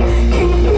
you.